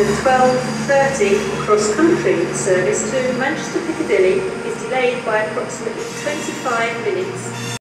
The 12.30 cross-country service to Manchester Piccadilly is delayed by approximately 25 minutes.